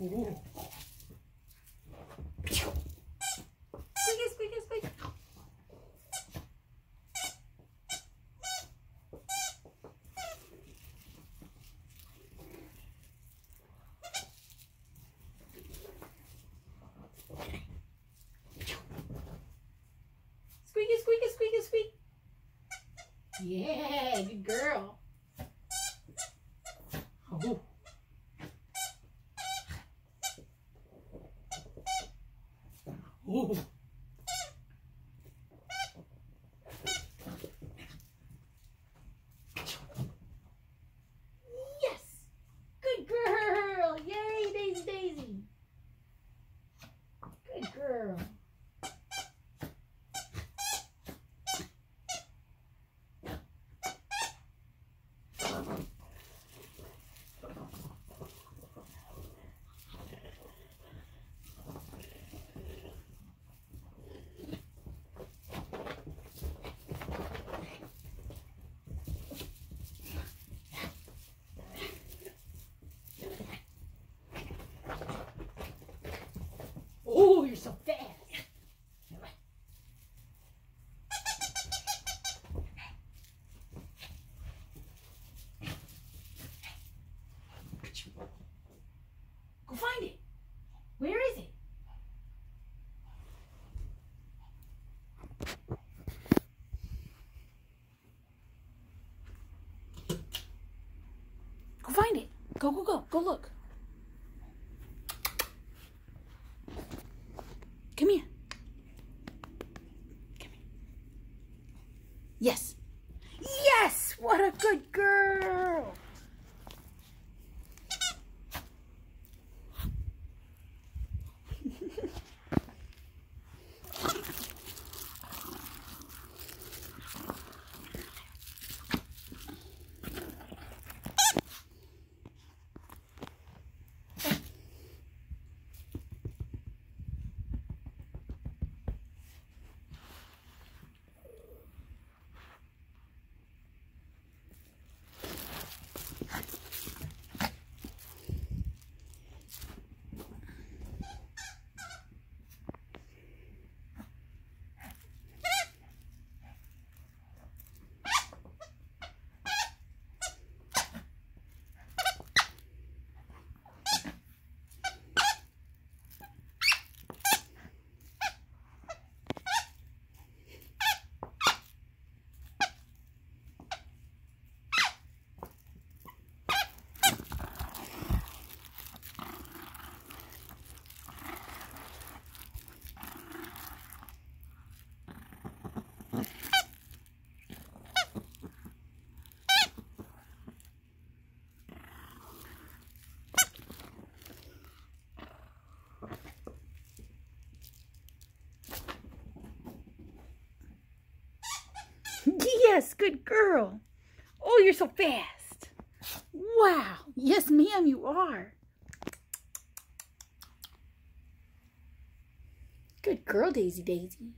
Ooh. Squeaky, squeaky, squeaky. Squeaky, squeaky, squeaky, squeak. Yeah, good girl. Oh. Ooh. Yes! Good girl! Yay, Daisy Daisy! Good girl. Oh, you're so fast. Go find it. Where is it? Go find it. Go, go, go. Go look. Come here. Come here. Yes. Yes! What a good girl! Yes, good girl. Oh, you're so fast. Wow. Yes, ma'am, you are. Good girl, Daisy Daisy.